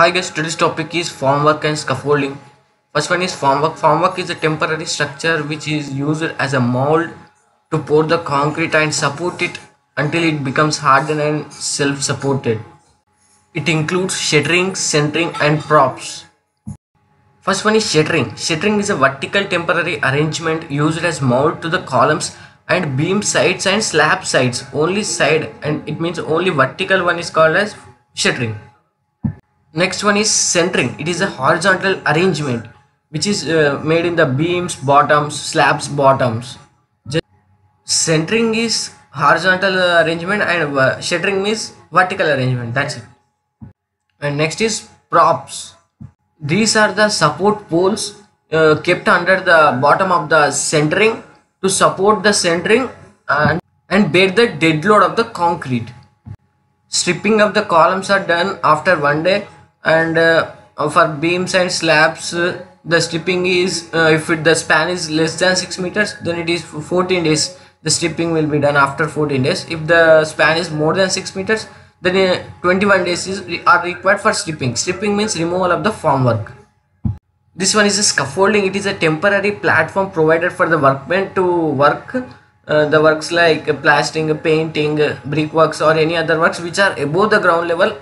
Hi guys, today's topic is formwork and scaffolding. First one is formwork. Formwork is a temporary structure which is used as a mold to pour the concrete and support it until it becomes hardened and self-supported. It includes shuttering, centering and props. First one is shuttering. Shuttering is a vertical temporary arrangement used as mold to the columns and beam sides and slab sides. Only side and it means only vertical one is called as shuttering. Next one is centering. It is a horizontal arrangement which is uh, made in the beams, bottoms, slabs, bottoms. Just centering is horizontal arrangement and uh, is vertical arrangement. That's it. And next is props. These are the support poles uh, kept under the bottom of the centering to support the centering and, and bear the dead load of the concrete. Stripping of the columns are done after one day and uh, for beams and slabs uh, the stripping is uh, if it, the span is less than 6 meters then it is 14 days the stripping will be done after 14 days. If the span is more than 6 meters then uh, 21 days is are required for stripping. Stripping means removal of the formwork. This one is a scaffolding. It is a temporary platform provided for the workmen to work uh, the works like uh, plastering painting uh, brickworks or any other works which are above the ground level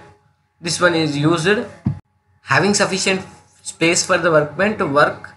this one is used. Having sufficient space for the workmen to work